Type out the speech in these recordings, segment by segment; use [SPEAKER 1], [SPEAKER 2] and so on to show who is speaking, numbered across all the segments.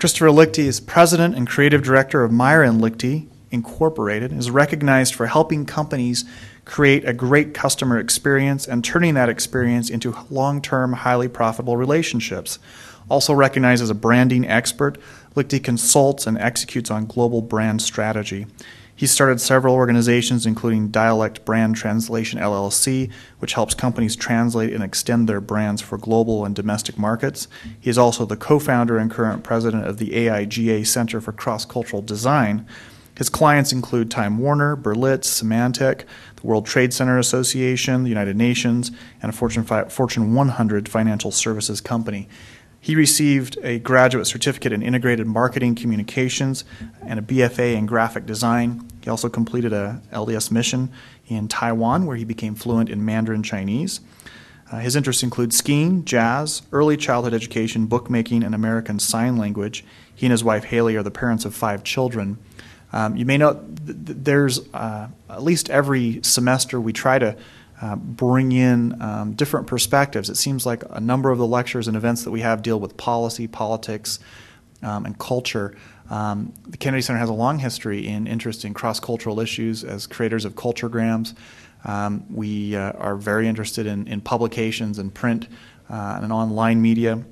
[SPEAKER 1] Christopher Liechty is president and creative director of Meyer and Liechty Incorporated, is recognized for helping companies create a great customer experience and turning that experience into long-term, highly profitable relationships. Also recognized as a branding expert, Liechty consults and executes on global brand strategy. He started several organizations, including Dialect Brand Translation LLC, which helps companies translate and extend their brands for global and domestic markets. He is also the co founder and current president of the AIGA Center for Cross Cultural Design. His clients include Time Warner, Berlitz, Symantec, the World Trade Center Association, the United Nations, and a Fortune, Fortune 100 financial services company. He received a graduate certificate in integrated marketing communications and a BFA in graphic design. He also completed a LDS mission in Taiwan, where he became fluent in Mandarin Chinese. Uh, his interests include skiing, jazz, early childhood education, bookmaking, and American Sign Language. He and his wife Haley are the parents of five children. Um, you may know th- there's uh, at least every semester we try to uh, bring in um, different perspectives. It seems like a number of the lectures and events that we have deal with policy, politics, um, and culture. Um, the Kennedy Center has a long history in interest in cross cultural issues as creators of culturegrams. Um, we uh, are very interested in, in publications and print uh, and online media.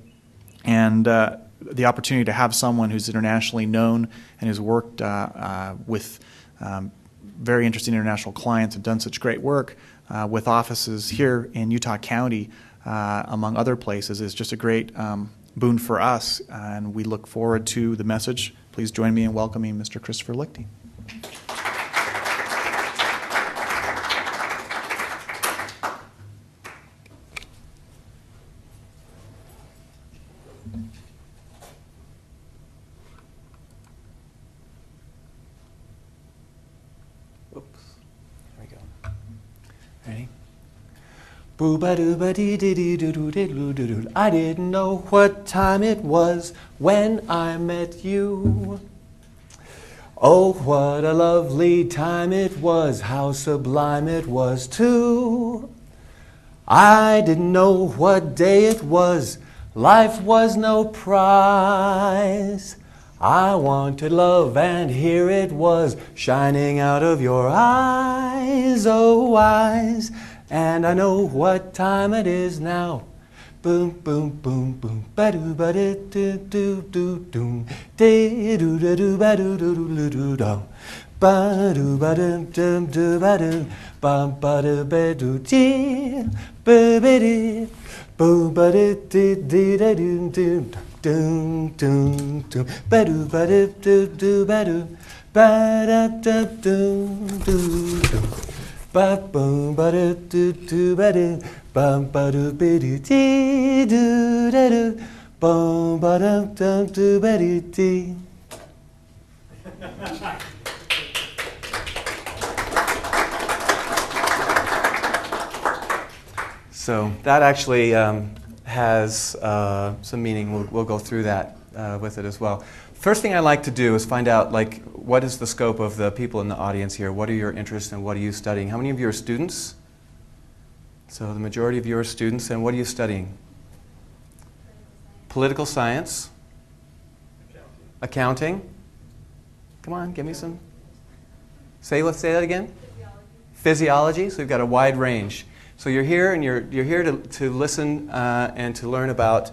[SPEAKER 1] And uh, the opportunity to have someone who's internationally known and who's worked uh, with um, very interesting international clients and done such great work uh, with offices here in Utah County, uh, among other places, is just a great um, boon for us. And we look forward to the message. Please join me in welcoming Mr. Christopher Liechty.
[SPEAKER 2] I didn't know what time it was when I met you. Oh, what a lovely time it was, how sublime it was, too. I didn't know what day it was, life was no prize. I wanted love, and here it was, shining out of your eyes, oh, eyes. And I know what time it is now. Boom, boom, boom, boom. Ba do ba do do do do do. De do da do ba do do do do do. Ba do ba do do do ba do. Ba ba do ba do dee. Ba ba dee. Boo ba do dee dee da do do. Doom doom doom. Ba do ba do do do ba do. Ba da da do do do. Ba ba do do do ba do bum ba do ba do do da do ba do ba do. So that actually um, has uh, some meaning. We'll, we'll, go through that uh, with it as well. First thing I like to do is find out like what is the scope of the people in the audience here? What are your interests and what are you studying? How many of you are students? So the majority of you are students, and what are you studying? Political science. Accounting. Accounting. Come on, give me some. Say let's say that again. Physiology. Physiology. So you've got a wide range. So you're here and you're you're here to to listen uh, and to learn about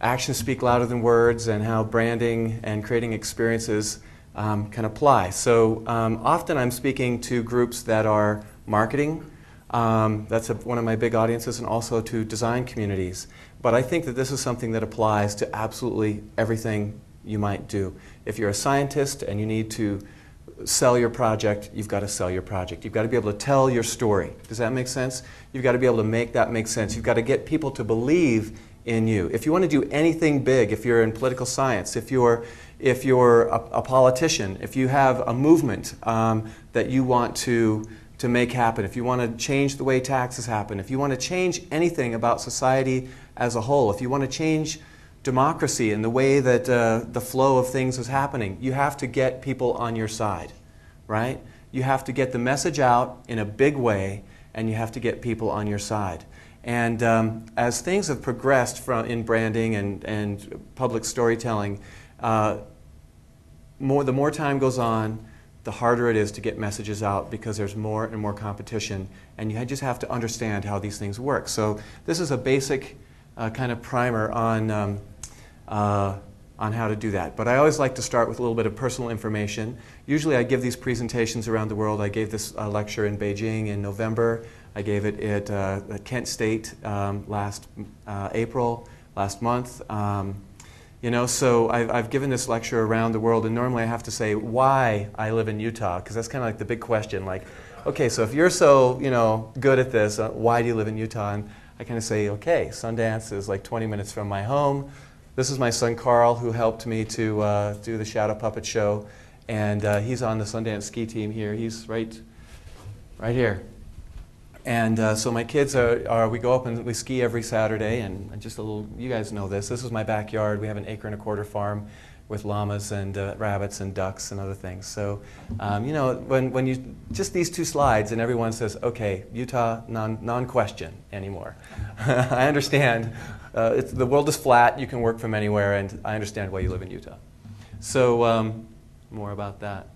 [SPEAKER 2] actions speak louder than words and how branding and creating experiences um, can apply. So um, often I'm speaking to groups that are marketing. Um, that's a, one of my big audiences, and also to design communities. But I think that this is something that applies to absolutely everything you might do. If you're a scientist and you need to sell your project, you've got to sell your project. You've got to be able to tell your story. Does that make sense? You've got to be able to make that make sense. You've got to get people to believe in you. If you want to do anything big, if you're in political science, if you're, if you're a, a politician, if you have a movement um, that you want to, to make happen, if you want to change the way taxes happen, if you want to change anything about society as a whole, if you want to change democracy and the way that uh, the flow of things is happening, you have to get people on your side, right? You have to get the message out in a big way, and you have to get people on your side. And um, as things have progressed from in branding and, and public storytelling, uh, more, the more time goes on, the harder it is to get messages out because there's more and more competition, and you just have to understand how these things work. So this is a basic uh, kind of primer on, um, uh, on how to do that. But I always like to start with a little bit of personal information. Usually I give these presentations around the world. I gave this uh, lecture in Beijing in November. I gave it at, uh, at Kent State um, last uh, April, last month. Um, you know, so I've, I've given this lecture around the world, and normally I have to say why I live in Utah, because that's kind of like the big question. Like, okay, so if you're so, you know, good at this, uh, why do you live in Utah? And I kind of say, okay, Sundance is like 20 minutes from my home. This is my son Carl, who helped me to uh, do the Shadow Puppet Show, and uh, he's on the Sundance ski team here. He's right, right here. And uh, so my kids are, are, we go up and we ski every Saturday, and just a little, you guys know this. This is my backyard. We have an acre and a quarter farm with llamas and uh, rabbits and ducks and other things. So, um, you know, when, when you, just these two slides and everyone says, okay, Utah, non, non-question anymore. I understand. Uh, the world is flat, you can work from anywhere, and I understand why you live in Utah. So, um, more about that.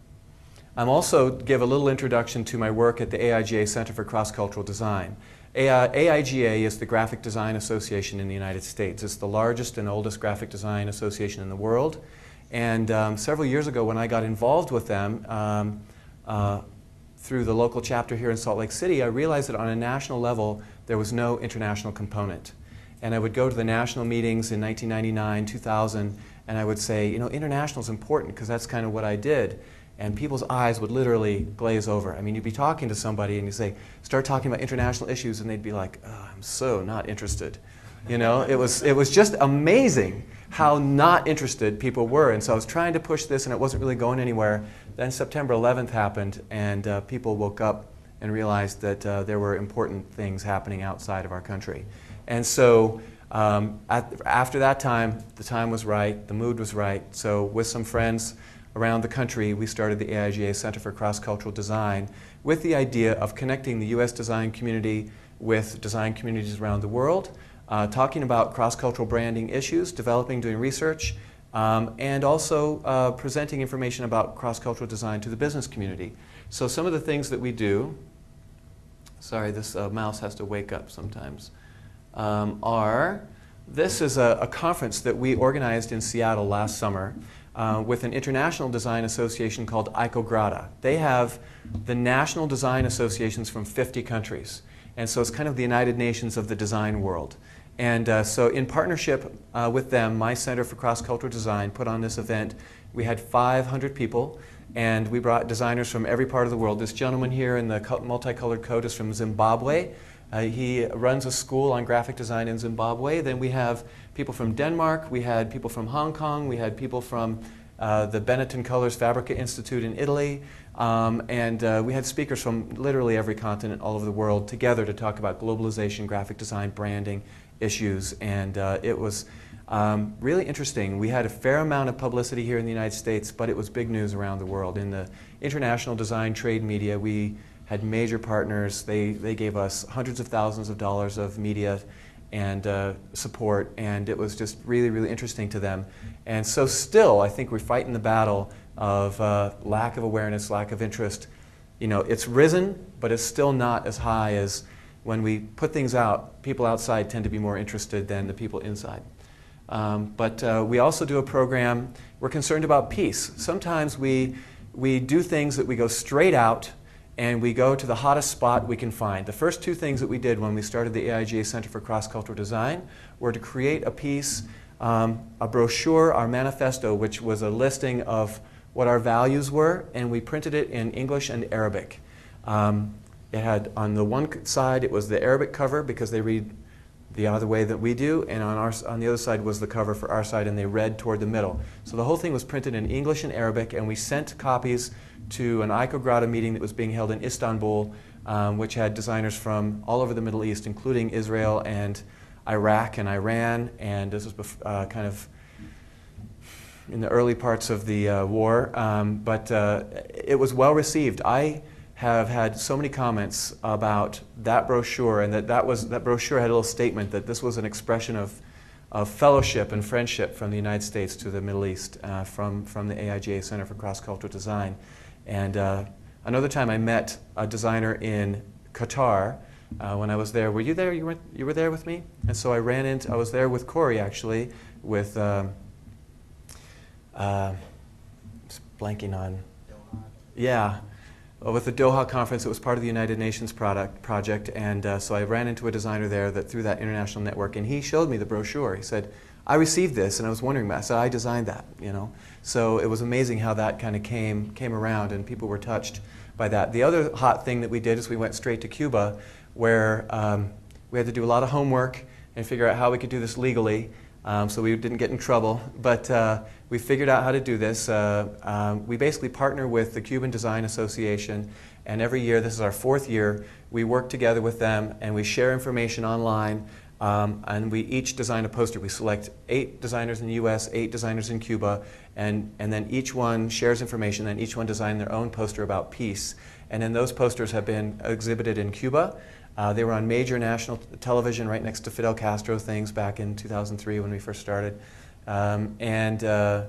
[SPEAKER 2] I'm also give a little introduction to my work at the AIGA Center for Cross-Cultural Design. AIGA is the Graphic Design Association in the United States. It's the largest and oldest graphic design association in the world. And um, several years ago when I got involved with them um, uh, through the local chapter here in Salt Lake City, I realized that on a national level there was no international component. And I would go to the national meetings in 1999, 2000, and I would say, you know, international is important because that's kind of what I did and people's eyes would literally glaze over. I mean, you'd be talking to somebody and you say, start talking about international issues, and they'd be like, oh, I'm so not interested. You know, it was, it was just amazing how not interested people were. And so I was trying to push this, and it wasn't really going anywhere. Then September 11th happened, and uh, people woke up and realized that uh, there were important things happening outside of our country. And so um, at, after that time, the time was right, the mood was right. So with some friends, around the country, we started the AIGA Center for Cross-Cultural Design with the idea of connecting the U.S. design community with design communities around the world, uh, talking about cross-cultural branding issues, developing, doing research, um, and also uh, presenting information about cross-cultural design to the business community. So some of the things that we do, sorry, this uh, mouse has to wake up sometimes, um, are, this is a, a conference that we organized in Seattle last summer uh, with an international design association called ICOGRADA. They have the national design associations from 50 countries. And so it's kind of the United Nations of the design world. And uh, so in partnership uh, with them, my Center for Cross-Cultural Design put on this event. We had 500 people, and we brought designers from every part of the world. This gentleman here in the multicolored coat is from Zimbabwe. Uh, he runs a school on graphic design in Zimbabwe. Then we have people from Denmark, we had people from Hong Kong, we had people from uh, the Benetton Colors Fabrica Institute in Italy, um, and uh, we had speakers from literally every continent all over the world together to talk about globalization, graphic design, branding issues, and uh, it was um, really interesting. We had a fair amount of publicity here in the United States, but it was big news around the world. In the international design trade media, we had major partners. They, they gave us hundreds of thousands of dollars of media and uh, support, and it was just really, really interesting to them. And so, still, I think we're fighting the battle of uh, lack of awareness, lack of interest. You know, it's risen, but it's still not as high as when we put things out. People outside tend to be more interested than the people inside. Um, but uh, we also do a program, we're concerned about peace. Sometimes we, we do things that we go straight out and we go to the hottest spot we can find. The first two things that we did when we started the AIGA Center for Cross-Cultural Design were to create a piece, um, a brochure, our manifesto, which was a listing of what our values were, and we printed it in English and Arabic. Um, it had, on the one side, it was the Arabic cover because they read the other way that we do, and on, our, on the other side was the cover for our side, and they read toward the middle. So the whole thing was printed in English and Arabic, and we sent copies to an ICOGRADA meeting that was being held in Istanbul, um, which had designers from all over the Middle East, including Israel and Iraq and Iran. And this was uh, kind of in the early parts of the uh, war, um, but uh, it was well received. I have had so many comments about that brochure, and that that was that brochure had a little statement that this was an expression of of fellowship and friendship from the United States to the Middle East uh, from, from the AIGA Center for Cross Cultural Design. And uh, another time I met a designer in Qatar uh, when I was there. Were you there? You were, you were there with me? And so I ran into, I was there with Corey actually, with, um, uh, blanking on, yeah, with the Doha conference, it was part of the United Nations product, project, and uh, so I ran into a designer there that through that international network, and he showed me the brochure. He said, "I received this, and I was wondering about." It. I said, "I designed that," you know. So it was amazing how that kind of came came around, and people were touched by that. The other hot thing that we did is we went straight to Cuba, where um, we had to do a lot of homework and figure out how we could do this legally. Um, so we didn't get in trouble. But uh, we figured out how to do this. Uh, um, we basically partner with the Cuban Design Association, and every year, this is our fourth year, we work together with them and we share information online. Um, and we each design a poster. We select eight designers in the US, eight designers in Cuba, and, and then each one shares information, and each one design their own poster about peace. And then those posters have been exhibited in Cuba. Uh, they were on major national television right next to Fidel Castro things back in 2003 when we first started. Um, and uh,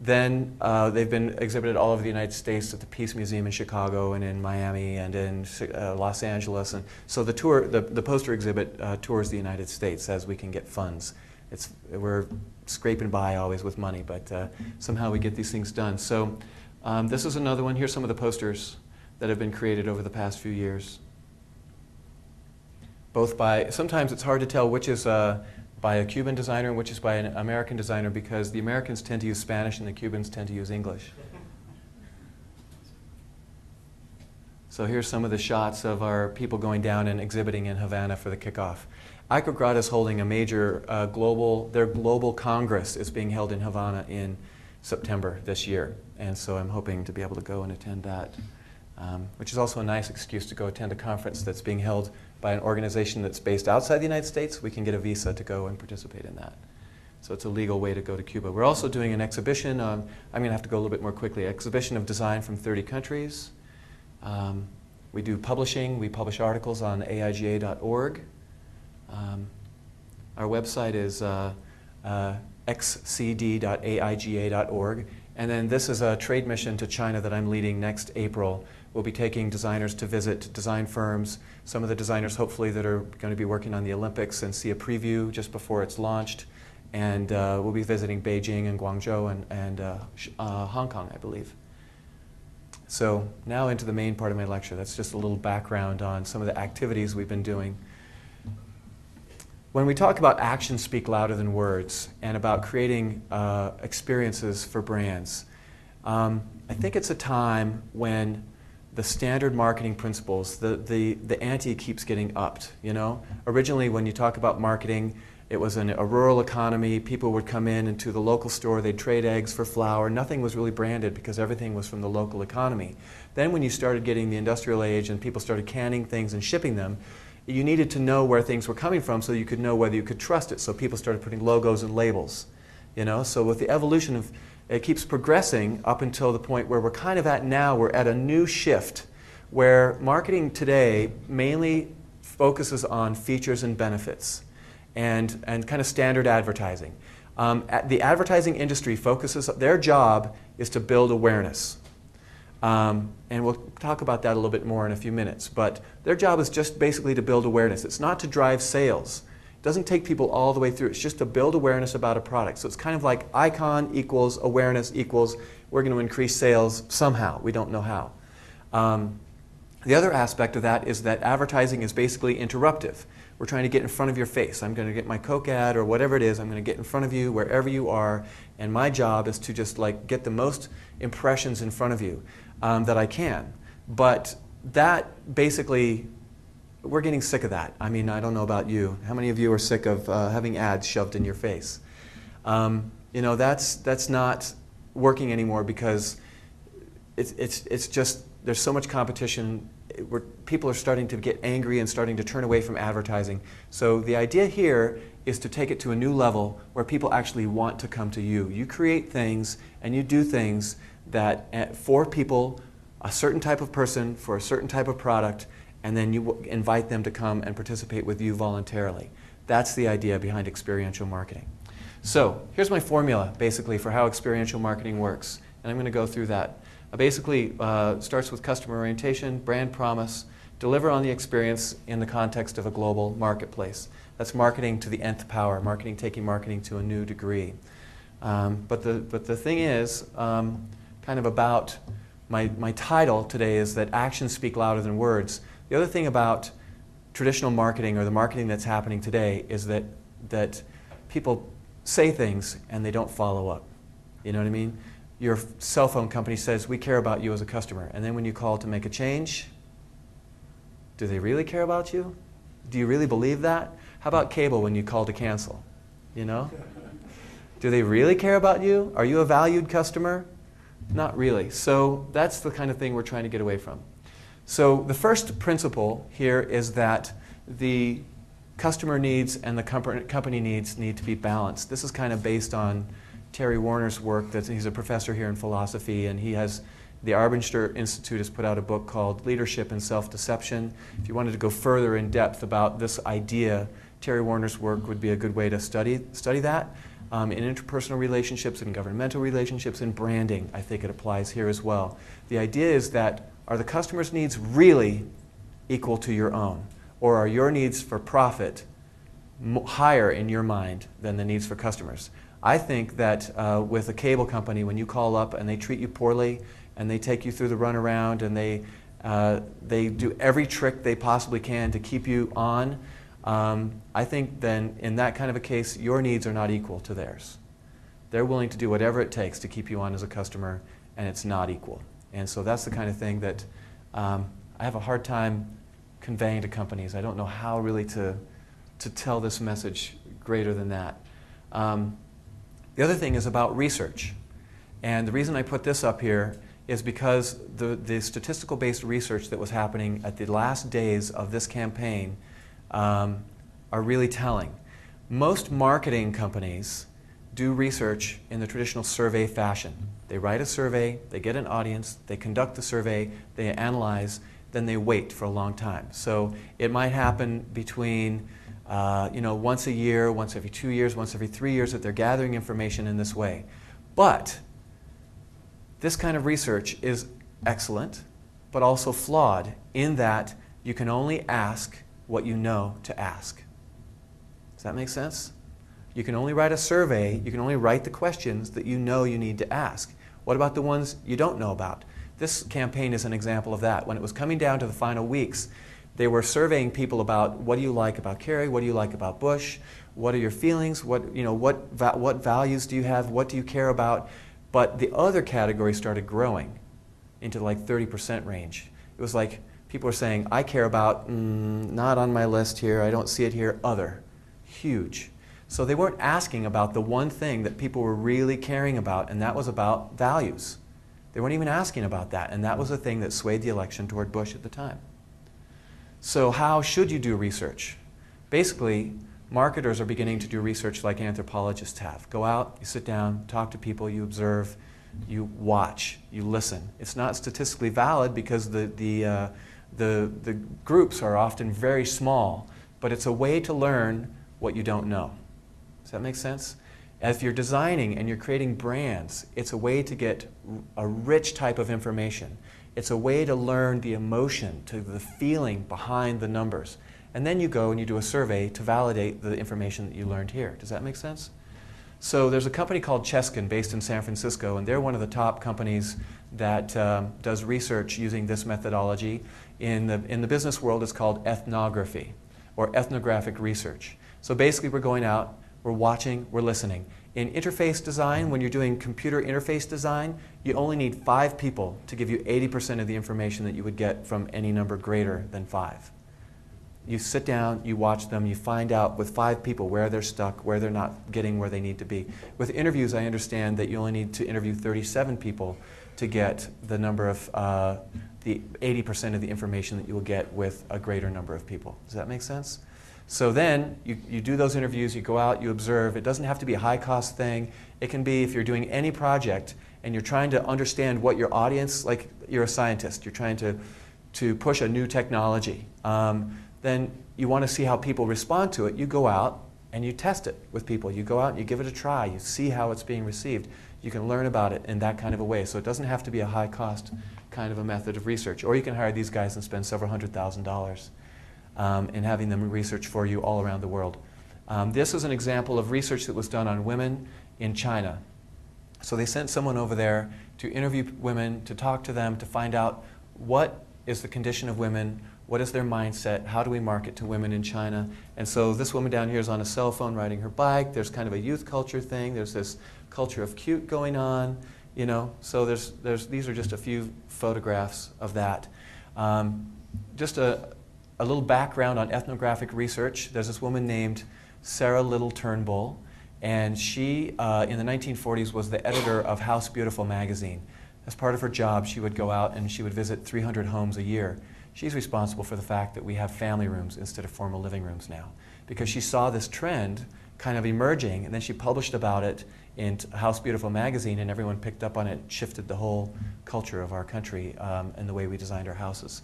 [SPEAKER 2] then uh, they've been exhibited all over the United States at the Peace Museum in Chicago and in Miami and in uh, Los Angeles. And so the tour, the, the poster exhibit uh, tours the United States as we can get funds. It's, we're scraping by always with money, but uh, somehow we get these things done. So um, this is another one. Here's some of the posters that have been created over the past few years. Both by, sometimes it's hard to tell which is uh, by a Cuban designer and which is by an American designer because the Americans tend to use Spanish and the Cubans tend to use English. So here's some of the shots of our people going down and exhibiting in Havana for the kickoff. ICOGRADA is holding a major uh, global, their global congress is being held in Havana in September this year. And so I'm hoping to be able to go and attend that, um, which is also a nice excuse to go attend a conference that's being held by an organization that's based outside the United States, we can get a visa to go and participate in that. So it's a legal way to go to Cuba. We're also doing an exhibition. Um, I'm going to have to go a little bit more quickly. Exhibition of design from 30 countries. Um, we do publishing. We publish articles on aiga.org. Um, our website is uh, uh, xcd.aiga.org. And then this is a trade mission to China that I'm leading next April We'll be taking designers to visit design firms, some of the designers hopefully that are going to be working on the Olympics and see a preview just before it's launched. And uh, we'll be visiting Beijing and Guangzhou and, and uh, uh, Hong Kong, I believe. So now into the main part of my lecture. That's just a little background on some of the activities we've been doing. When we talk about actions speak louder than words and about creating uh, experiences for brands, um, I think it's a time when the standard marketing principles, the, the, the ante keeps getting upped, you know? Originally, when you talk about marketing, it was an, a rural economy. People would come in into the local store, they'd trade eggs for flour. Nothing was really branded because everything was from the local economy. Then when you started getting the industrial age and people started canning things and shipping them, you needed to know where things were coming from so you could know whether you could trust it. So people started putting logos and labels, you know? So with the evolution of it keeps progressing up until the point where we're kind of at now. We're at a new shift where marketing today mainly focuses on features and benefits and, and kind of standard advertising. Um, the advertising industry focuses, their job is to build awareness. Um, and we'll talk about that a little bit more in a few minutes. But their job is just basically to build awareness. It's not to drive sales. It doesn't take people all the way through. It's just to build awareness about a product. So it's kind of like icon equals awareness equals we're going to increase sales somehow. We don't know how. Um, the other aspect of that is that advertising is basically interruptive. We're trying to get in front of your face. I'm going to get my Coke ad or whatever it is. I'm going to get in front of you wherever you are, and my job is to just like get the most impressions in front of you um, that I can. But that basically we're getting sick of that. I mean, I don't know about you. How many of you are sick of uh, having ads shoved in your face? Um, you know, that's, that's not working anymore because it's, it's, it's just, there's so much competition. Where people are starting to get angry and starting to turn away from advertising. So the idea here is to take it to a new level where people actually want to come to you. You create things and you do things that, eh, for people, a certain type of person, for a certain type of product, and then you invite them to come and participate with you voluntarily. That's the idea behind experiential marketing. So here's my formula, basically, for how experiential marketing works. And I'm going to go through that. Uh, basically, uh, starts with customer orientation, brand promise, deliver on the experience in the context of a global marketplace. That's marketing to the nth power, marketing taking marketing to a new degree. Um, but, the, but the thing is, um, kind of about my, my title today is that actions speak louder than words. The other thing about traditional marketing or the marketing that's happening today is that, that people say things and they don't follow up. You know what I mean? Your cell phone company says, We care about you as a customer. And then when you call to make a change, do they really care about you? Do you really believe that? How about cable when you call to cancel? You know? Do they really care about you? Are you a valued customer? Not really. So that's the kind of thing we're trying to get away from. So the first principle here is that the customer needs and the company needs need to be balanced. This is kind of based on Terry Warner's work. That he's a professor here in philosophy, and he has the Arbinger Institute has put out a book called Leadership and Self-Deception. If you wanted to go further in depth about this idea, Terry Warner's work would be a good way to study study that um, in interpersonal relationships, in governmental relationships, in branding. I think it applies here as well. The idea is that are the customer's needs really equal to your own? Or are your needs for profit higher in your mind than the needs for customers? I think that uh, with a cable company, when you call up and they treat you poorly and they take you through the runaround and they, uh, they do every trick they possibly can to keep you on, um, I think then in that kind of a case, your needs are not equal to theirs. They're willing to do whatever it takes to keep you on as a customer, and it's not equal. And so that's the kind of thing that um, I have a hard time conveying to companies. I don't know how really to, to tell this message greater than that. Um, the other thing is about research. And the reason I put this up here is because the, the statistical based research that was happening at the last days of this campaign um, are really telling. Most marketing companies do research in the traditional survey fashion. They write a survey, they get an audience, they conduct the survey, they analyze, then they wait for a long time. So it might happen between uh, you know, once a year, once every two years, once every three years that they're gathering information in this way. But this kind of research is excellent, but also flawed in that you can only ask what you know to ask. Does that make sense? You can only write a survey, you can only write the questions that you know you need to ask. What about the ones you don't know about? This campaign is an example of that. When it was coming down to the final weeks, they were surveying people about what do you like about Kerry, what do you like about Bush, what are your feelings, what, you know, what, va- what values do you have, what do you care about. But the other category started growing into like 30% range. It was like people were saying, I care about, mm, not on my list here, I don't see it here, other. Huge. So they weren't asking about the one thing that people were really caring about, and that was about values. They weren't even asking about that, and that was the thing that swayed the election toward Bush at the time. So, how should you do research? Basically, marketers are beginning to do research like anthropologists have. Go out, you sit down, talk to people, you observe, you watch, you listen. It's not statistically valid because the, the, uh, the, the groups are often very small, but it's a way to learn what you don't know. Does that make sense? As you're designing and you're creating brands, it's a way to get a rich type of information. It's a way to learn the emotion, to the feeling behind the numbers. And then you go and you do a survey to validate the information that you learned here. Does that make sense? So there's a company called Cheskin based in San Francisco, and they're one of the top companies that um, does research using this methodology. In the, in the business world, it's called ethnography or ethnographic research. So basically, we're going out, we're watching, we're listening. In interface design, when you're doing computer interface design, you only need five people to give you 80% of the information that you would get from any number greater than five. You sit down, you watch them, you find out with five people where they're stuck, where they're not getting where they need to be. With interviews, I understand that you only need to interview 37 people to get the number of uh, the 80% of the information that you will get with a greater number of people. Does that make sense? So then you, you do those interviews, you go out, you observe. It doesn't have to be a high cost thing. It can be if you're doing any project and you're trying to understand what your audience, like you're a scientist, you're trying to, to push a new technology, um, then you want to see how people respond to it. You go out and you test it with people. You go out and you give it a try. You see how it's being received. You can learn about it in that kind of a way. So it doesn't have to be a high cost kind of a method of research. Or you can hire these guys and spend several hundred thousand dollars um, in having them research for you all around the world. Um, this is an example of research that was done on women in China. So they sent someone over there to interview women, to talk to them, to find out what is the condition of women, what is their mindset, how do we market to women in China. And so this woman down here is on a cell phone riding her bike. There's kind of a youth culture thing. There's this culture of cute going on, you know. So there's, there's, these are just a few photographs of that. Um, just a, a little background on ethnographic research. There's this woman named Sarah Little Turnbull. And she, uh, in the 1940s, was the editor of House Beautiful magazine. As part of her job, she would go out and she would visit 300 homes a year. She's responsible for the fact that we have family rooms instead of formal living rooms now. Because she saw this trend kind of emerging, and then she published about it in House Beautiful magazine, and everyone picked up on it, shifted the whole culture of our country um, and the way we designed our houses.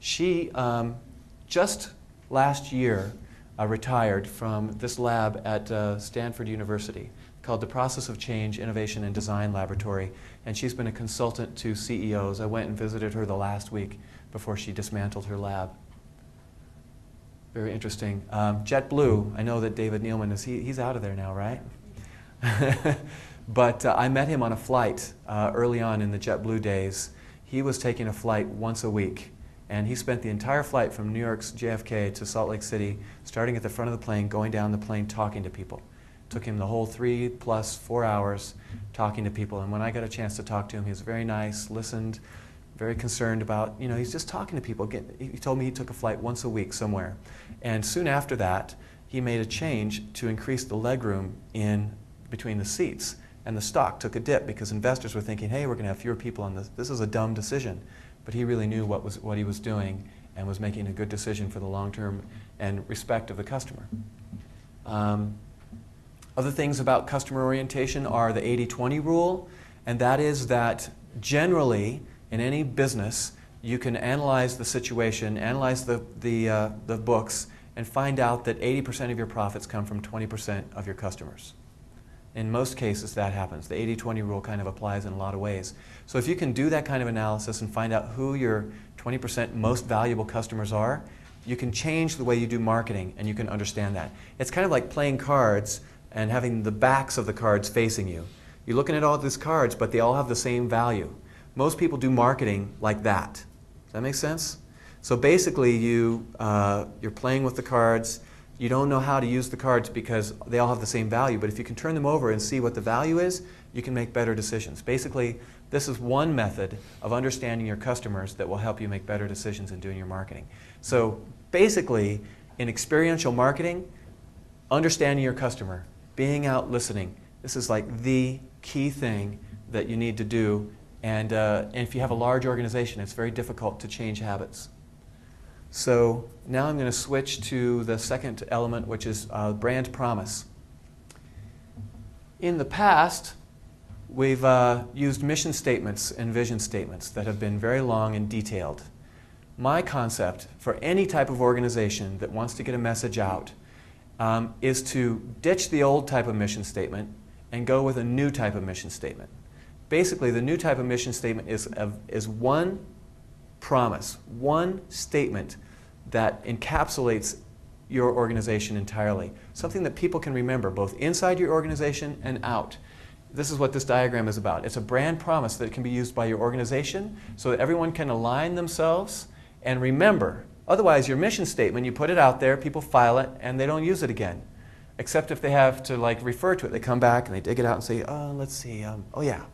[SPEAKER 2] She, um, just last year, uh, retired from this lab at uh, Stanford University called the Process of Change Innovation and Design Laboratory. And she's been a consultant to CEOs. I went and visited her the last week before she dismantled her lab. Very interesting. Um, JetBlue, I know that David Neeleman is, he, he's out of there now, right? but uh, I met him on a flight uh, early on in the JetBlue days. He was taking a flight once a week and he spent the entire flight from New York's JFK to Salt Lake City, starting at the front of the plane, going down the plane, talking to people. It took him the whole three plus four hours talking to people. And when I got a chance to talk to him, he was very nice, listened, very concerned about, you know, he's just talking to people. He told me he took a flight once a week somewhere. And soon after that, he made a change to increase the legroom in between the seats. And the stock took a dip because investors were thinking, hey, we're going to have fewer people on this. This is a dumb decision but he really knew what, was, what he was doing and was making a good decision for the long term and respect of the customer. Um, other things about customer orientation are the 80 20 rule, and that is that generally in any business, you can analyze the situation, analyze the, the, uh, the books, and find out that 80% of your profits come from 20% of your customers. In most cases, that happens. The 80 20 rule kind of applies in a lot of ways. So, if you can do that kind of analysis and find out who your 20% most valuable customers are, you can change the way you do marketing and you can understand that. It's kind of like playing cards and having the backs of the cards facing you. You're looking at all these cards, but they all have the same value. Most people do marketing like that. Does that make sense? So basically, you, uh, you're playing with the cards you don't know how to use the cards because they all have the same value. But if you can turn them over and see what the value is, you can make better decisions. Basically, this is one method of understanding your customers that will help you make better decisions in doing your marketing. So basically, in experiential marketing, understanding your customer, being out listening, this is like the key thing that you need to do. And, uh, and if you have a large organization, it's very difficult to change habits. So now I'm going to switch to the second element, which is uh, brand promise. In the past, we've uh, used mission statements and vision statements that have been very long and detailed. My concept for any type of organization that wants to get a message out um, is to ditch the old type of mission statement and go with a new type of mission statement. Basically, the new type of mission statement is, is one promise, one statement that encapsulates your organization entirely. Something that people can remember, both inside your organization and out. This is what this diagram is about. It's a brand promise that can be used by your organization so that everyone can align themselves and remember. Otherwise, your mission statement, you put it out there, people file it, and they don't use it again. Except if they have to like refer to it. They come back and they dig it out and say, oh, let's see, um, oh yeah,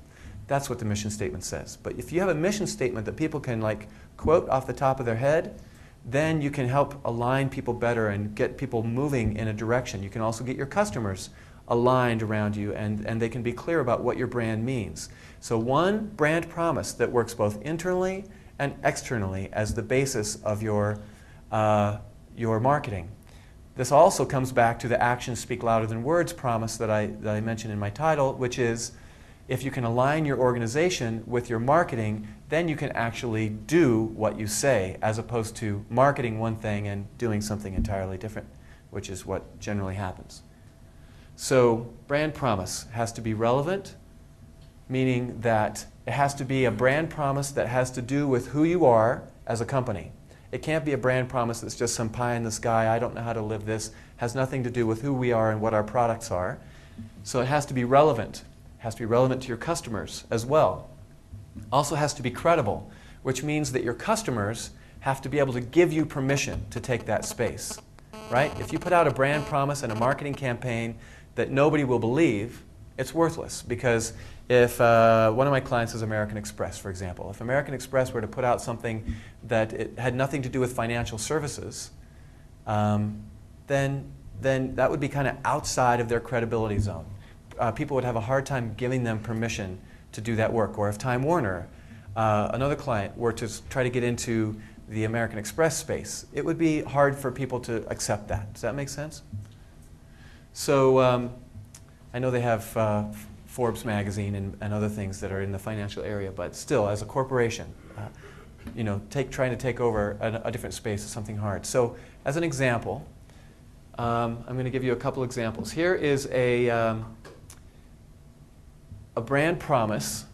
[SPEAKER 2] that's what the mission statement says. But if you have a mission statement that people can like quote off the top of their head, then you can help align people better and get people moving in a direction. You can also get your customers aligned around you and, and they can be clear about what your brand means. So, one brand promise that works both internally and externally as the basis of your, uh, your marketing. This also comes back to the actions speak louder than words promise that I, that I mentioned in my title, which is if you can align your organization with your marketing, then you can actually do what you say as opposed to marketing one thing and doing something entirely different, which is what generally happens. So, brand promise has to be relevant, meaning that it has to be a brand promise that has to do with who you are as a company. It can't be a brand promise that's just some pie in the sky, I don't know how to live this, has nothing to do with who we are and what our products are. So it has to be relevant. Has to be relevant to your customers as well. Also has to be credible, which means that your customers have to be able to give you permission to take that space. Right? If you put out a brand promise and a marketing campaign that nobody will believe, it's worthless because if uh, one of my clients is American Express, for example, if American Express were to put out something that it had nothing to do with financial services, um, then, then that would be kind of outside of their credibility zone. Uh, people would have a hard time giving them permission to do that work. Or if Time Warner, uh, another client, were to try to get into the American Express space, it would be hard for people to accept that. Does that make sense? So um, I know they have uh, Forbes magazine and, and other things that are in the financial area, but still, as a corporation, uh, you know, take, trying to take over a, a, different space is something hard. So, as an example, um, I'm going to give you a couple examples. Here is a, um, a brand promise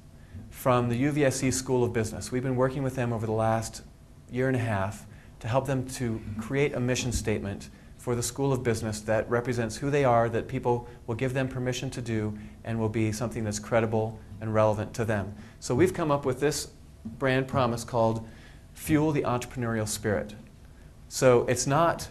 [SPEAKER 2] from the UVSC School of Business. We've been working with them over the last year and a half to help them to create a mission statement for the School of Business that represents who they are, that people will give them permission to do, and will be something that's credible and relevant to them. So we've come up with this brand promise called Fuel the Entrepreneurial Spirit. So it's not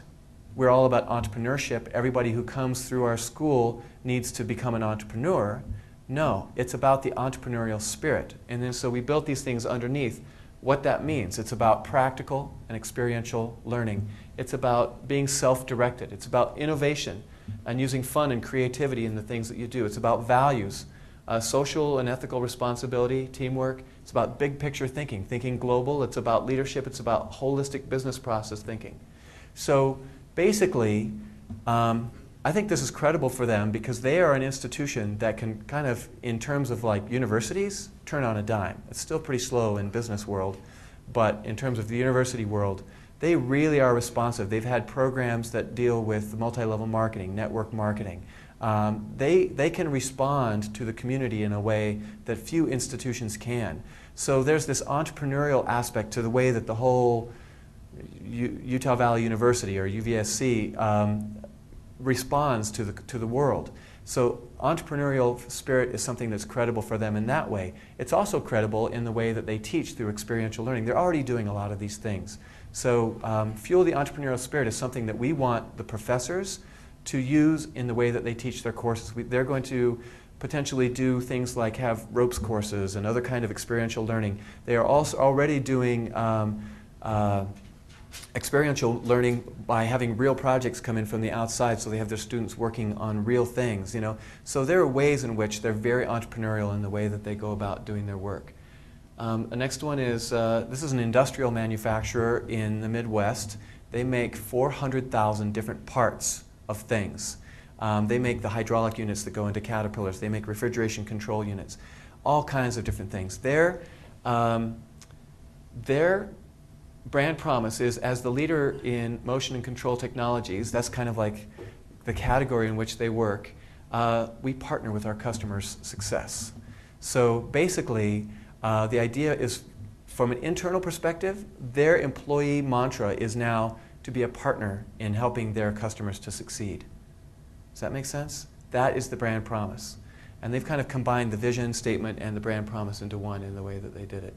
[SPEAKER 2] we're all about entrepreneurship. Everybody who comes through our school needs to become an entrepreneur. No, it's about the entrepreneurial spirit. And then so we built these things underneath what that means. It's about practical and experiential learning. It's about being self directed. It's about innovation and using fun and creativity in the things that you do. It's about values, uh, social and ethical responsibility, teamwork. It's about big picture thinking, thinking global. It's about leadership. It's about holistic business process thinking. So basically, um, I think this is credible for them because they are an institution that can kind of, in terms of like universities, turn on a dime. It's still pretty slow in business world, but in terms of the university world, they really are responsive. They've had programs that deal with multi-level marketing, network marketing. Um, they, they can respond to the community in a way that few institutions can. So there's this entrepreneurial aspect to the way that the whole U Utah Valley University or UVSC um, responds to the, to the world. So entrepreneurial spirit is something that's credible for them in that way. It's also credible in the way that they teach through experiential learning. They're already doing a lot of these things. So um, fuel the entrepreneurial spirit is something that we want the professors to use in the way that they teach their courses. We, they're going to potentially do things like have ropes courses and other kind of experiential learning. They are also already doing um, uh, experiential learning by having real projects come in from the outside so they have their students working on real things you know so there are ways in which they're very entrepreneurial in the way that they go about doing their work um, the next one is uh, this is an industrial manufacturer in the Midwest. They make 400,000 different parts of things. Um, they make the hydraulic units that go into caterpillars. They make refrigeration control units, all kinds of different things. Their, um, their brand promise is as the leader in motion and control technologies, that's kind of like the category in which they work, uh, we partner with our customers' success. So basically, uh, the idea is from an internal perspective, their employee mantra is now to be a partner in helping their customers to succeed. Does that make sense? That is the brand promise. And they've kind of combined the vision statement and the brand promise into one in the way that they did it.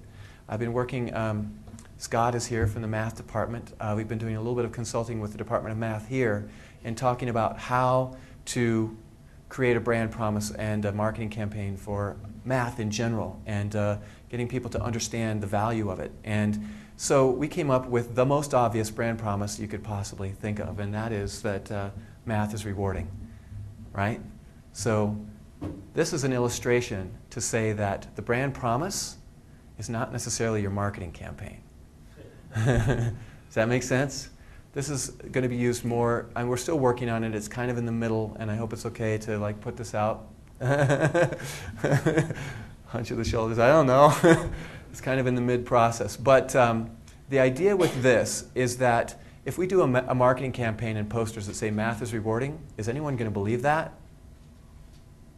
[SPEAKER 2] I've been working, um, Scott is here from the math department. Uh, we've been doing a little bit of consulting with the Department of Math here and talking about how to create a brand promise and a marketing campaign for math in general. And uh, getting people to understand the value of it. And so we came up with the most obvious brand promise you could possibly think of, and that is that uh, math is rewarding, right? So this is an illustration to say that the brand promise is not necessarily your marketing campaign. Does that make sense? This is going to be used more, and we're still working on it. It's kind of in the middle, and I hope it's okay to like put this out hunch of the shoulders. I don't know. it's kind of in the mid process. But um, the idea with this is that if we do a, a, marketing campaign and posters that say math is rewarding, is anyone going to believe that?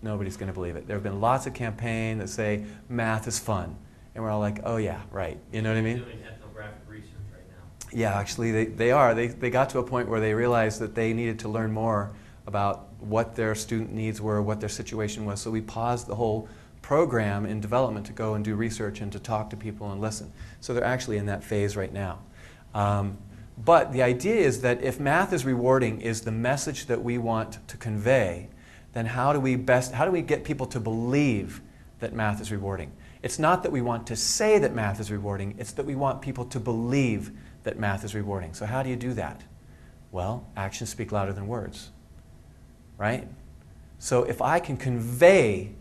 [SPEAKER 2] nobody's going to believe it. There have been lots of campaigns that say math is fun. And we're all like, oh, yeah, right. You know what I mean?
[SPEAKER 3] Doing ethnographic research right now.
[SPEAKER 2] Yeah, actually, they, they are. They, they got to a point where they realized that they needed to learn more about what their student needs were, what their situation was. So we paused the whole program in development to go and do research and to talk to people and listen. So they're actually in that phase right now. Um, but the idea is that if math is rewarding is the message that we want to convey, then how do we best how do we get people to believe that math is rewarding? It's not that we want to say that math is rewarding, it's that we want people to believe that math is rewarding. So how do you do that? Well, actions speak louder than words. Right? So if I can convey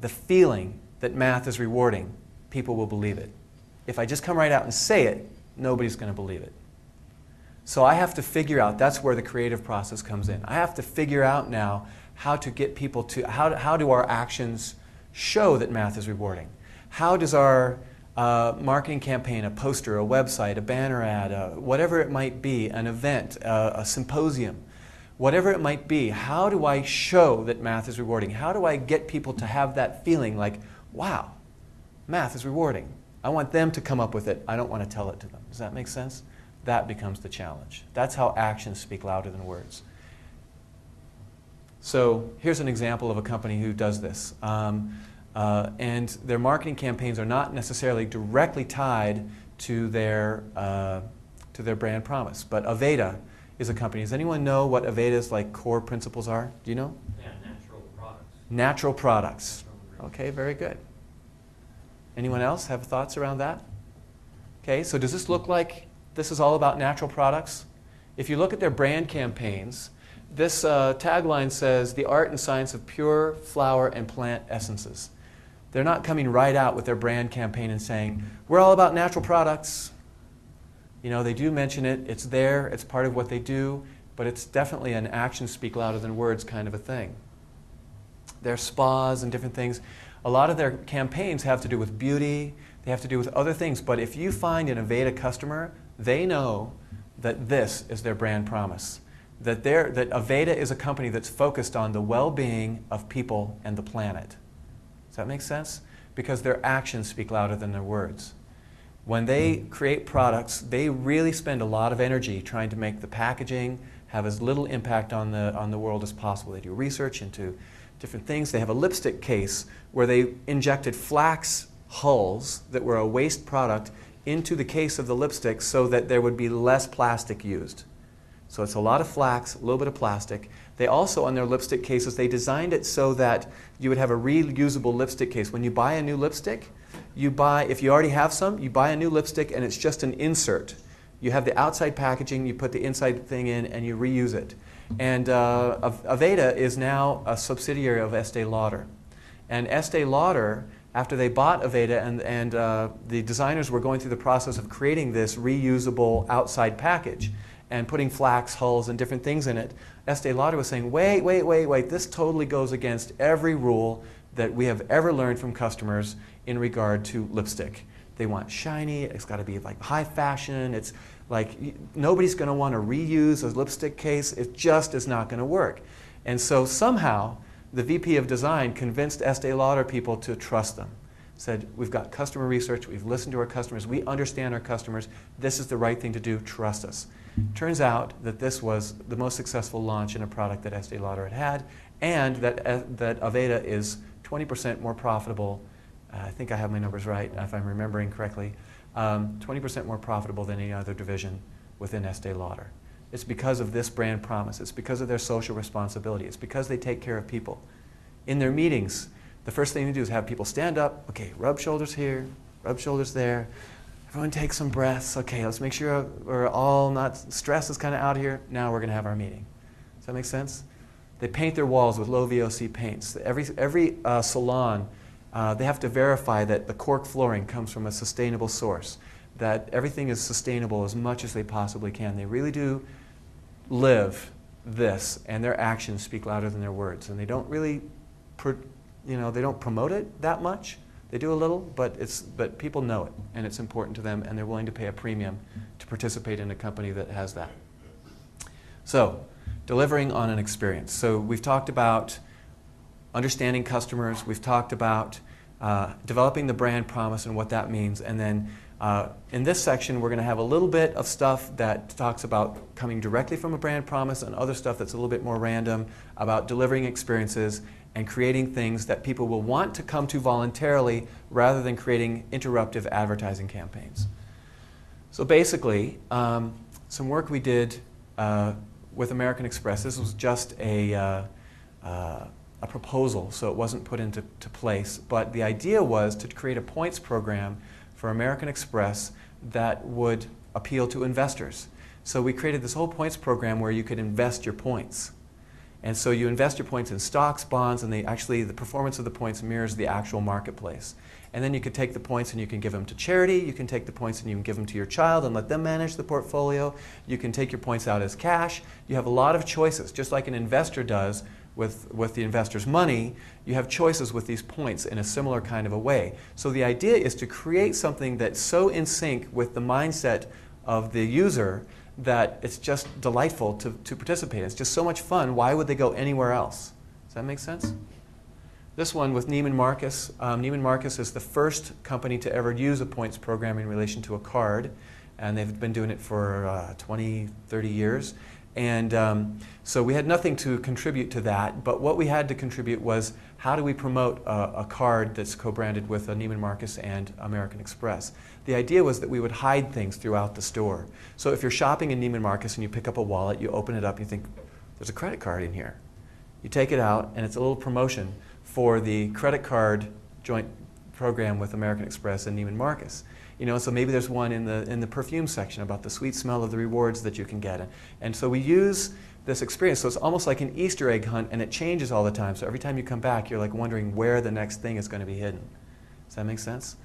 [SPEAKER 2] the feeling that math is rewarding, people will believe it. If I just come right out and say it, nobody's going to believe it. So I have to figure out, that's where the creative process comes in. I have to figure out now how to get people to, how, how do our actions show that math is rewarding? How does our uh, marketing campaign, a poster, a website, a banner ad, uh, whatever it might be, an event, uh, a symposium, whatever it might be, how do I show that math is rewarding? How do I get people to have that feeling like, wow, math is rewarding? I want them to come up with it. I don't want to tell it to them. Does that make sense? That becomes the challenge. That's how actions speak louder than words. So here's an example of a company who does this. Um, uh, and their marketing campaigns are not necessarily directly tied to their, uh, to their brand promise. But Aveda is a company. Does anyone know what Aveda's like core principles are? Do you know?
[SPEAKER 3] Yeah, natural products.
[SPEAKER 2] Natural products. Okay, very good. Anyone else have thoughts around that? Okay, so does this look like this is all about natural products? If you look at their brand campaigns, this uh, tagline says the art and science of pure flower and plant essences. They're not coming right out with their brand campaign and saying, we're all about natural products. You know, they do mention it, it's there, it's part of what they do, but it's definitely an actions speak louder than words kind of a thing. Their spas and different things, a lot of their campaigns have to do with beauty, they have to do with other things, but if you find an Aveda customer, they know that this is their brand promise. That, that Aveda is a company that's focused on the well being of people and the planet. Does that make sense? Because their actions speak louder than their words. When they create products, they really spend a lot of energy trying to make the packaging have as little impact on the, on the world as possible. They do research into different things. They have a lipstick case where they injected flax hulls that were a waste product into the case of the lipstick so that there would be less plastic used. So it's a lot of flax, a little bit of plastic. They also, on their lipstick cases, they designed it so that you would have a reusable lipstick case. When you buy a new lipstick, you buy, if you already have some, you buy a new lipstick and it's just an insert. You have the outside packaging, you put the inside thing in, and you reuse it. And uh, Aveda is now a subsidiary of Estee Lauder. And Estee Lauder after they bought Aveda and, and uh, the designers were going through the process of creating this reusable outside package and putting flax hulls and different things in it, Estee Lauder was saying, wait, wait, wait, wait, this totally goes against every rule that we have ever learned from customers in regard to lipstick. They want shiny, it's got to be like high fashion, it's like nobody's going to want to reuse a lipstick case, it just is not going to work. And so somehow, the VP of design convinced Estee Lauder people to trust them. Said, we've got customer research, we've listened to our customers, we understand our customers, this is the right thing to do, trust us. Turns out that this was the most successful launch in a product that Estee Lauder had had, and that, uh, that Aveda is 20% more profitable. Uh, I think I have my numbers right, if I'm remembering correctly. 20% um, more profitable than any other division within Estee Lauder. It's because of this brand promise. It's because of their social responsibility. It's because they take care of people. In their meetings, the first thing they do is have people stand up. Okay, rub shoulders here, rub shoulders there. Everyone take some breaths. Okay, let's make sure we're all not, stress is kind of out here. Now we're going to have our meeting. Does that make sense? They paint their walls with low VOC paints. Every, every uh, salon, uh, they have to verify that the cork flooring comes from a sustainable source, that everything is sustainable as much as they possibly can. They really do live this, and their actions speak louder than their words. And they don't really, you know, they don't promote it that much. They do a little, but it's but people know it, and it's important to them, and they're willing to pay a premium to participate in a company that has that. So, delivering on an experience. So we've talked about understanding customers. We've talked about uh, developing the brand promise and what that means. And then uh, in this section, we're going to have a little bit of stuff that talks about coming directly from a brand promise and other stuff that's a little bit more random about delivering experiences and creating things that people will want to come to voluntarily rather than creating interruptive advertising campaigns. So basically, um, some work we did uh, with American Express. This was just a, uh, uh, a proposal, so it wasn't put into to place. But the idea was to create a points program for American Express that would appeal to investors. So we created this whole points program where you could invest your points. And so you invest your points in stocks, bonds, and they actually the performance of the points mirrors the actual marketplace. And then you could take the points and you can give them to charity. You can take the points and you can give them to your child and let them manage the portfolio. You can take your points out as cash. You have a lot of choices, just like an investor does with, with the investor's money. You have choices with these points in a similar kind of a way. So the idea is to create something that's so in sync with the mindset of the user that it's just delightful to, to participate. It's just so much fun. Why would they go anywhere else? Does that make sense? This one with Neiman Marcus. Um, Neiman Marcus is the first company to ever use a points program in relation to a card, and they've been doing it for uh, 20, 30 years. And um, so we had nothing to contribute to that, but what we had to contribute was how do we promote a, a card that's co-branded with a Neiman Marcus and American Express. The idea was that we would hide things throughout the store. So if you're shopping in Neiman Marcus and you pick up a wallet, you open it up, and you think, there's a credit card in here. You take it out, and it's a little promotion for the credit card joint program with American Express and Neiman Marcus. You know, so maybe there's one in the in the perfume section about the sweet smell of the rewards that you can get. And so we use this experience. So it's almost like an Easter egg hunt, and it changes all the time. So every time you come back, you're like wondering where the next thing is going to be hidden. Does that make sense?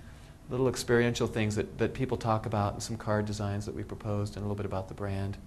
[SPEAKER 2] Little experiential things that, that people talk about, and some card designs that we proposed, and a little bit about the brand.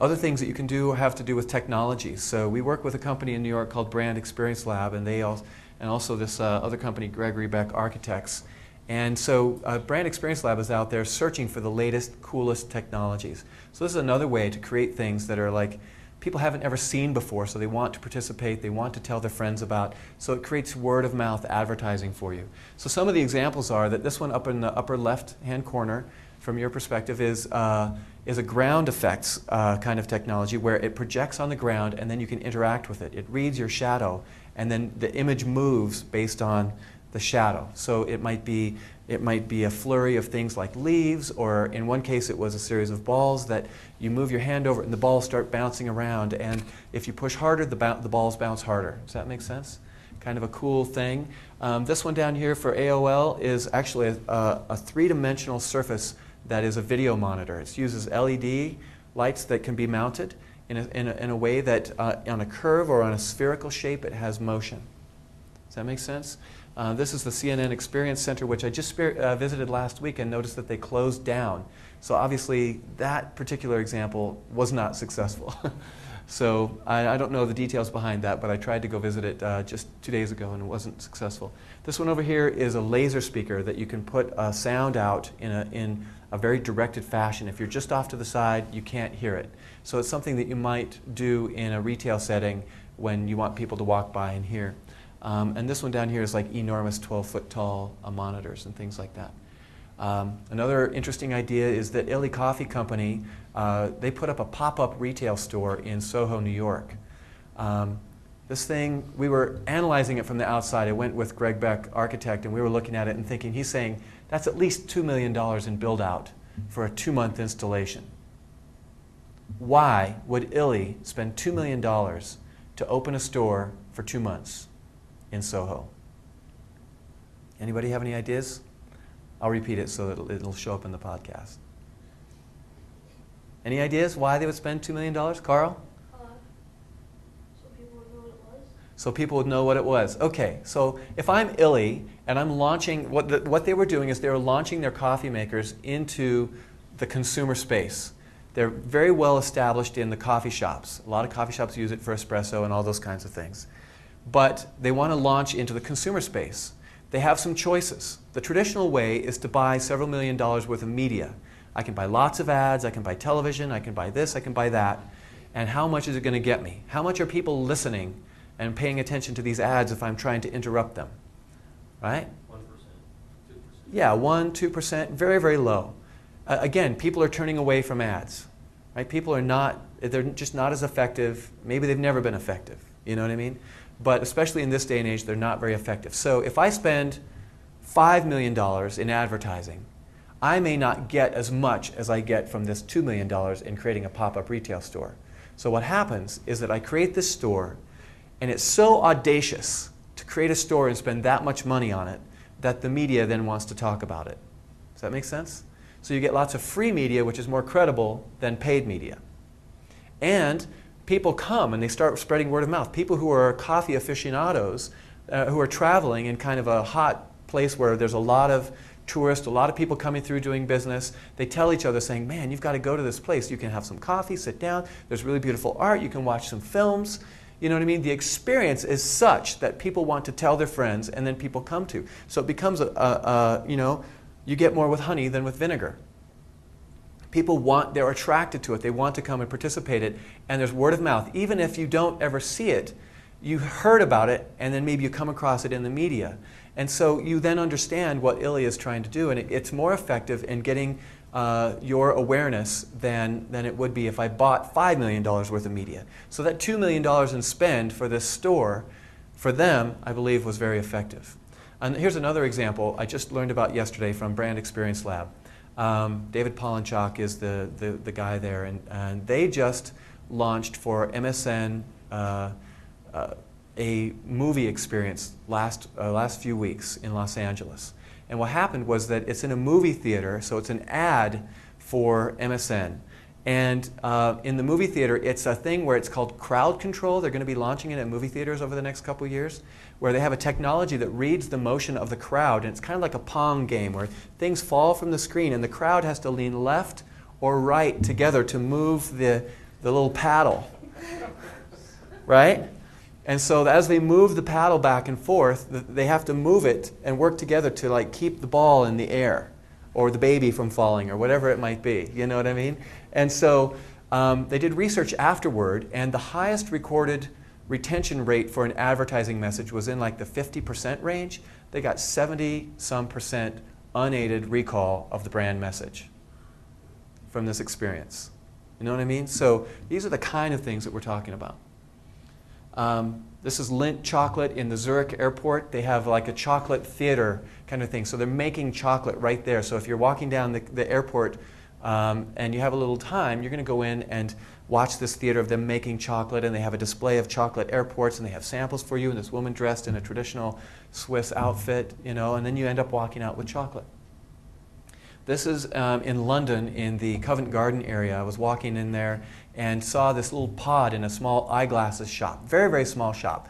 [SPEAKER 2] Other things that you can do have to do with technology. So we work with a company in New York called Brand Experience Lab, and they also, and also this uh, other company, Gregory Beck Architects. And so uh, Brand Experience Lab is out there searching for the latest, coolest technologies. So this is another way to create things that are like people haven't ever seen before, so they want to participate, they want to tell their friends about. So it creates word of mouth advertising for you. So some of the examples are that this one up in the upper left hand corner, from your perspective, is uh, is a ground effects uh, kind of technology where it projects on the ground and then you can interact with it. It reads your shadow and then the image moves based on the shadow. So it might be it might be a flurry of things like leaves, or in one case it was a series of balls that you move your hand over and the balls start bouncing around. And if you push harder, the, the balls bounce harder. Does that make sense? Kind of a cool thing. Um, this one down here for AOL is actually a, a, a three-dimensional surface that is a video monitor. It uses LED lights that can be mounted in a, in a, in a way that uh, on a curve or on a spherical shape it has motion. Does that make sense? Uh, this is the CNN Experience Center, which I just uh, visited last week and noticed that they closed down. So obviously that particular example was not successful. so I, I, don't know the details behind that, but I tried to go visit it uh, just two days ago and it wasn't successful. This one over here is a laser speaker that you can put sound out in a, in a very directed fashion. If you're just off to the side, you can't hear it. So it's something that you might do in a retail setting when you want people to walk by and hear. Um, and this one down here is like enormous 12 foot tall uh, monitors and things like that. Um, another interesting idea is that Illy Coffee Company, uh, they put up a pop-up retail store in Soho, New York. Um, this thing, we were analyzing it from the outside. I went with Greg Beck, architect, and we were looking at it and thinking, he's saying, that's at least $2 million in build out for a two month installation. Why would Illy spend $2 million to open a store for two months in Soho? Anybody have any ideas? I'll repeat it so that it'll, it'll show up in the podcast. Any ideas why they would spend $2 million? Carl? Uh, so, people would know what it was. so people would know what it was. Okay, so if I'm Illy and I'm launching, what, the, what they were doing is they were launching their coffee makers into the consumer space. They're very well established in the coffee shops. A lot of coffee shops use it for espresso and all those kinds of things. But they want to launch into the consumer space. They have some choices. The traditional way is to buy several million dollars worth of media. I can buy lots of ads, I can buy television, I can buy this, I can buy that. And how much is it going to get me? How much are people listening and paying attention to these ads if I'm trying to interrupt them. Right?
[SPEAKER 3] One percent, two percent.
[SPEAKER 2] Yeah, 1, 2%, very, very low. Uh, again, people are turning away from ads. Right? People are not, they're just not as effective. Maybe they've never been effective. You know what I mean? But especially in this day and age, they're not very effective. So if I spend $5 million in advertising, I may not get as much as I get from this $2 million in creating a pop up retail store. So what happens is that I create this store, and it's so audacious to create a store and spend that much money on it that the media then wants to talk about it. Does that make sense? So you get lots of free media, which is more credible than paid media. And people come and they start spreading word of mouth. People who are coffee aficionados, uh, who are traveling in kind of a hot place where there's a lot of tourists, a lot of people coming through doing business, they tell each other saying, man, you've got to go to this place. You can have some coffee, sit down, there's really beautiful art, you can watch some films. You know what I mean? The experience is such that people want to tell their friends and then people come to. So it becomes a, a, a you know, you get more with honey than with vinegar. People want, they're attracted to it. They want to come and participate it. And there's word of mouth. Even if you don't ever see it, you heard about it and then maybe you come across it in the media. And so you then understand what Illy is trying to do. And it, it's more effective in getting uh, your awareness than, than it would be if I bought $5 million worth of media. So that $2 million in spend for this store, for them, I believe, was very effective. And here's another example I just learned about yesterday from Brand Experience Lab. Um, David Polinchock is the, the, the, guy there, and, and they just launched for MSN uh, uh, a movie experience last, uh, last few weeks in Los Angeles. And what happened was that it's in a movie theater, so it's an ad for MSN. And uh, in the movie theater, it's a thing where it's called crowd control. They're going to be launching it at movie theaters over the next couple years, where they have a technology that reads the motion of the crowd. And it's kind of like a Pong game where things fall from the screen, and the crowd has to lean left or right together to move the, the little paddle. Right? And so as they move the paddle back and forth, they have to move it and work together to like keep the ball in the air or the baby from falling or whatever it might be. You know what I mean? And so um, they did research afterward, and the highest recorded retention rate for an advertising message was in like the 50% range. They got 70 some percent unaided recall of the brand message from this experience. You know what I mean? So these are the kind of things that we're talking about. Um, this is Lindt chocolate in the Zurich airport. They have like a chocolate theater kind of thing. So they're making chocolate right there. So if you're walking down the, the airport um, and you have a little time, you're going to go in and watch this theater of them making chocolate. And they have a display of chocolate airports and they have samples for you. And this woman dressed in a traditional Swiss outfit, you know, and then you end up walking out with chocolate. This is um, in London in the Covent Garden area. I was walking in there and saw this little pod in a small eyeglasses shop. Very, very small shop.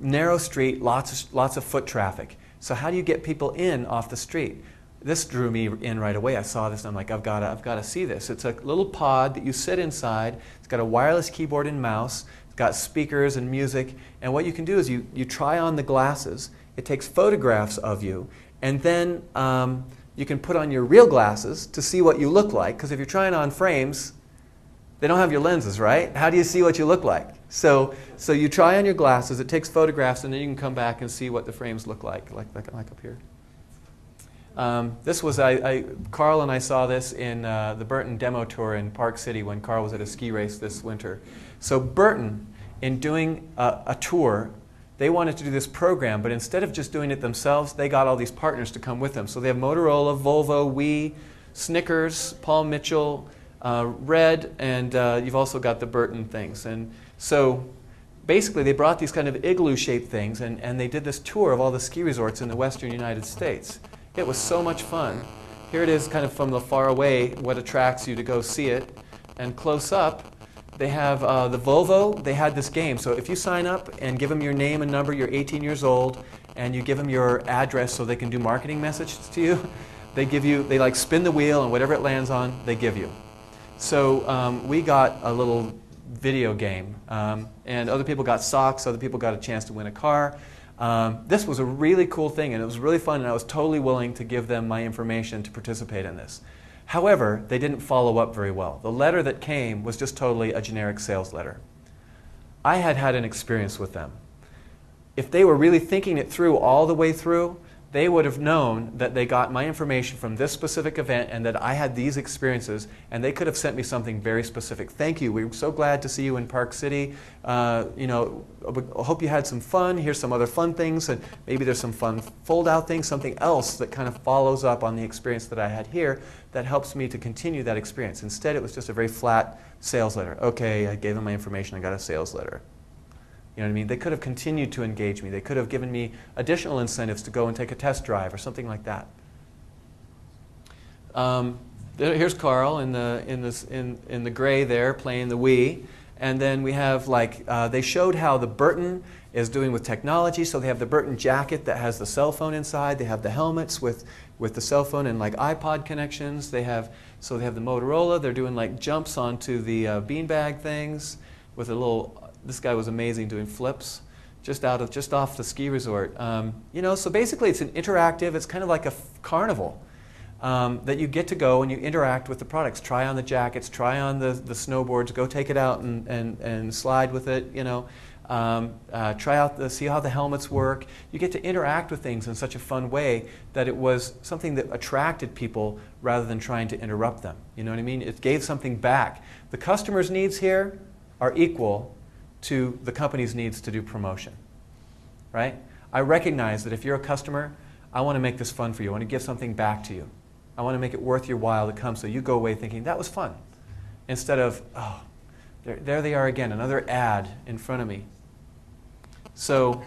[SPEAKER 2] Narrow street, lots of, lots of foot traffic. So, how do you get people in off the street? This drew me in right away. I saw this and I'm like, I've got to, I've to see this. It's a little pod that you sit inside. It's got a wireless keyboard and mouse. It's got speakers and music. And what you can do is you, you try on the glasses. It takes photographs of you. And then um, you can put on your real glasses to see what you look like. Because if you're trying on frames, they don't have your lenses, right? How do you see what you look like? So, so you try on your glasses, it takes photographs, and then you can come back and see what the frames look like, like, like, like up here. Um, this was, I, I, Carl and I saw this in uh, the Burton demo tour in Park City when Carl was at a ski race this winter. So Burton, in doing a, a tour, they wanted to do this program, but instead of just doing it themselves, they got all these partners to come with them. So they have Motorola, Volvo, Wii, Snickers, Paul Mitchell, uh, red, and uh, you've also got the Burton things. And so basically, they brought these kind of igloo shaped things and, and they did this tour of all the ski resorts in the western United States. It was so much fun. Here it is, kind of from the far away, what attracts you to go see it. And close up, they have uh, the Volvo. They had this game. So if you sign up and give them your name and number, you're 18 years old, and you give them your address so they can do marketing messages to you, they give you, they like spin the wheel, and whatever it lands on, they give you. So um, we got a little video game, um, and other people got socks, other people got a chance to win a car. Um, this was a really cool thing, and it was really fun, and I was totally willing to give them my information to participate in this. However, they didn't follow up very well. The letter that came was just totally a generic sales letter. I had had an experience with them. if they were really thinking it through all the way through, they would have known that they got my information from this specific event and that I had these experiences, and they could have sent me something very specific. Thank you. We're so glad to see you in Park City. Uh, you know, I hope you had some fun. Here's some other fun things, and maybe there's some fun fold-out things, something else that kind of follows up on the experience that I had here that helps me to continue that experience. Instead, it was just a very flat sales letter. Okay, I gave them my information. I got a sales letter. You know what I mean? They could have continued to engage me. They could have given me additional incentives to go and take a test drive or something like that. Um, here's Carl in the, in, this, in, in the gray there playing the Wii. And then we have like, uh, they showed how the Burton is doing with technology. So they have the Burton jacket that has the cell phone inside. They have the helmets with, with the cell phone and like iPod connections. They have, so they have the Motorola. They're doing like jumps onto the uh, beanbag things with a little this guy was amazing doing flips just out of just off the ski resort. Um, you know, so basically it's an interactive. It's kind of like a carnival um, that you get to go and you interact with the products. Try on the jackets, try on the, the snowboards, go take it out and, and, and slide with it. You know, um, uh, try out the see how the helmets work. You get to interact with things in such a fun way that it was something that attracted people rather than trying to interrupt them. You know what I mean? It gave something back. The customer's needs here are equal to the company's needs to do promotion. Right? I recognize that if you're a customer, I want to make this fun for you. I want to give something back to you. I want to make it worth your while to come so you go away thinking, that was fun. Instead of, oh, there, there they are again, another ad in front of me. So,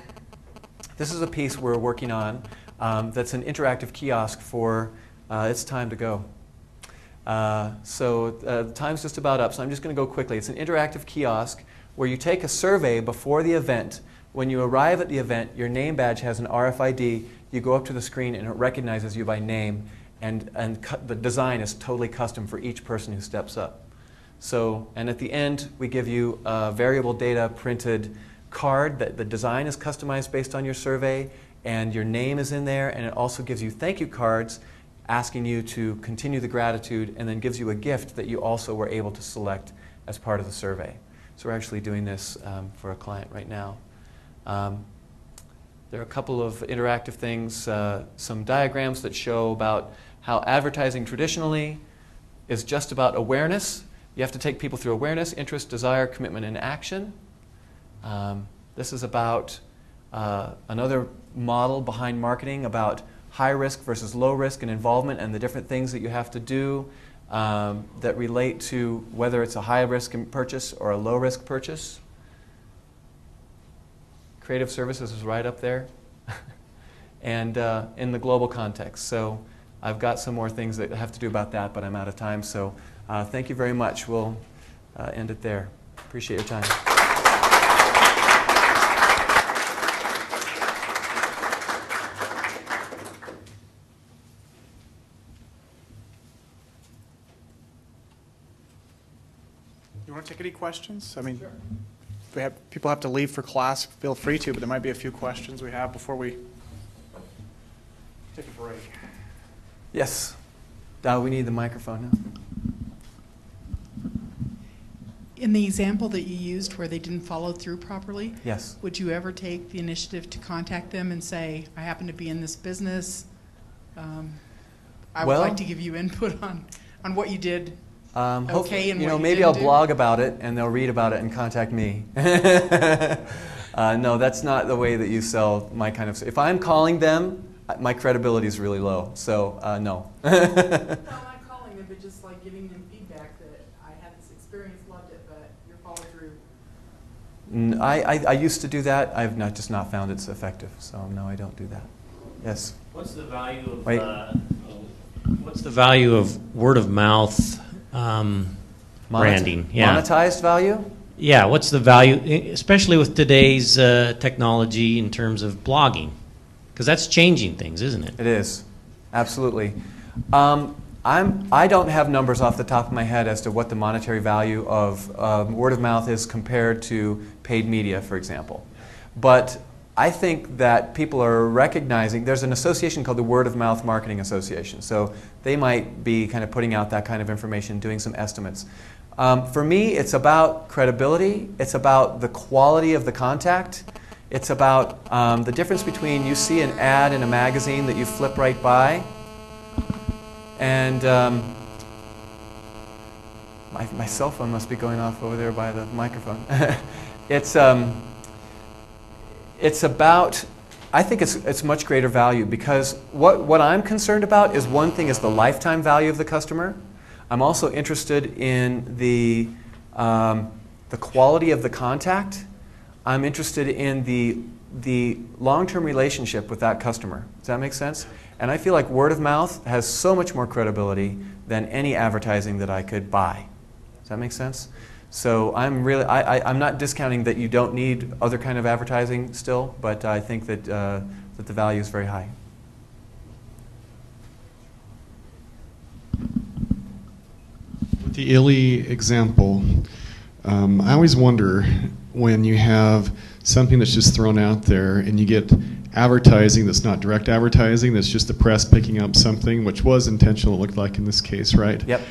[SPEAKER 2] this is a piece we're working on um, that's an interactive kiosk for uh, It's Time to Go. Uh, so, uh, the time's just about up, so I'm just going to go quickly. It's an interactive kiosk where you take a survey before the event. When you arrive at the event, your name badge has an RFID. You go up to the screen and it recognizes you by name, and, and the design is totally custom for each person who steps up. So, and at the end, we give you a variable data printed card that the design is customized based on your survey, and your name is in there, and it also gives you thank you cards asking you to continue the gratitude, and then gives you a gift that you also were able to select as part of the survey. So we're actually doing this um, for a client right now. Um, there are a couple of interactive things, uh, some diagrams that show about how advertising traditionally is just about awareness. You have to take people through awareness, interest, desire, commitment, and action. Um, this is about uh, another model behind marketing about high risk versus low risk and involvement and the different things that you have to do um, that relate to whether it's a high risk purchase or a low risk purchase. Creative services is right up there. and uh, in the global context. So I've got some more things that I have to do about that, but I'm out of time. So uh, thank you very much. We'll uh, end it there. Appreciate your time.
[SPEAKER 1] Take any questions? I mean, we have, people have to leave for class, feel free to, but there might be a few questions we have before we take a break.
[SPEAKER 2] Yes. Dow, we need the microphone now.
[SPEAKER 4] In the example that you used where they didn't follow through properly,
[SPEAKER 2] yes.
[SPEAKER 4] would you ever take the initiative to contact them and say, I happen to be in this business? Um, I
[SPEAKER 2] well,
[SPEAKER 4] would like to give you input on, on what you did
[SPEAKER 2] um,
[SPEAKER 4] okay, and
[SPEAKER 2] you know,
[SPEAKER 4] you
[SPEAKER 2] maybe I'll
[SPEAKER 4] do?
[SPEAKER 2] blog about it and they'll read about it and contact me. uh, no, that's not the way that you sell my kind of. If I'm calling them, my credibility is really low. So uh, no.
[SPEAKER 4] no, I'm not calling them, but just like giving them feedback that I had this experience, loved it, but your follow through.
[SPEAKER 2] I, I, I used to do that. I've not just not found it's effective. So no, I don't do that. Yes.
[SPEAKER 3] What's the value of?
[SPEAKER 2] Wait.
[SPEAKER 3] Uh, what's the value of word of mouth um, branding.
[SPEAKER 2] Yeah. Monetized value?
[SPEAKER 3] Yeah, what's the value, especially with today's uh, technology in terms of blogging? Because that's changing things, isn't it?
[SPEAKER 2] It is, absolutely. Um, I'm, I don't have numbers off the top of my head as to what the monetary value of um, word of mouth is compared to paid media, for example. But I think that people are recognizing there's an association called the Word of Mouth Marketing Association. So they might be kind of putting out that kind of information, doing some estimates. Um, for me, it's about credibility, it's about the quality of the contact, It's about um, the difference between you see an ad in a magazine that you flip right by, and um, my, my cell phone must be going off over there by the microphone. it's, um, it's about, I think it's, it's much greater value because what, what I'm concerned about is one thing is the lifetime value of the customer. I'm also interested in the, um, the quality of the contact I'm interested in the, the long term relationship with that customer. Does that make sense? And I feel like word of mouth has so much more credibility than any advertising that I could buy. Does that make sense? So I'm really, I, I, am not discounting that you don't need other kind of advertising still, but I think that, uh, that the value is very high.
[SPEAKER 5] With the illy example, um, I always wonder when you have something that's just thrown out there and you get advertising that's not direct advertising, that's just the press picking up something, which was intentional, it looked like in this case, right?
[SPEAKER 2] Yep.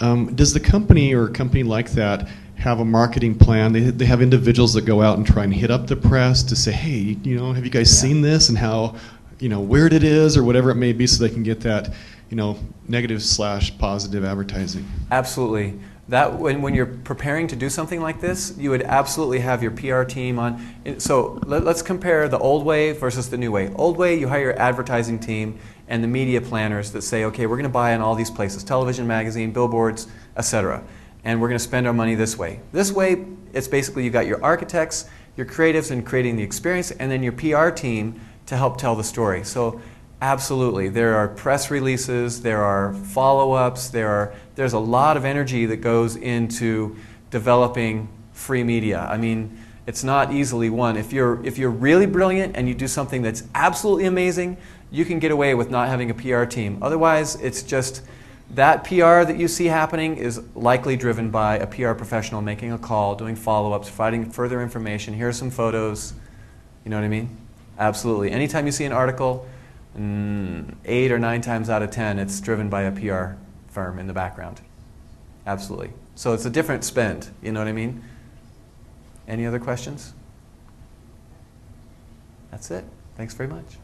[SPEAKER 5] Um, does the company or a company like that have a marketing plan? They, they have individuals that go out and try and hit up the press to say, hey, you know, have you guys
[SPEAKER 2] Yeah.
[SPEAKER 5] seen this and how, you know, weird it is or whatever it may be so they can get that, you know, negative slash positive advertising?
[SPEAKER 2] Absolutely. That when, when you're preparing to do something like this, you would absolutely have your PR team on. So let, us compare the old way versus the new way. Old way, you hire your advertising team and the media planners that say, okay, we're going to buy in all these places, television, magazine, billboards, etc. And we're going to spend our money this way. This way, it's basically you've got your architects, your creatives in creating the experience, and then your PR team to help tell the story. So Absolutely. There are press releases, there are follow ups, there are, there's a lot of energy that goes into developing free media. I mean, it's not easily won. If you're, if you're really brilliant and you do something that's absolutely amazing, you can get away with not having a PR team. Otherwise, it's just that PR that you see happening is likely driven by a PR professional making a call, doing follow ups, providing further information. Here are some photos. You know what I mean? Absolutely. Anytime you see an article, mm, eight or nine times out of ten, it's driven by a PR firm in the background. Absolutely. So it's a different spend. You know what I mean? Any other questions? That's it. Thanks very much.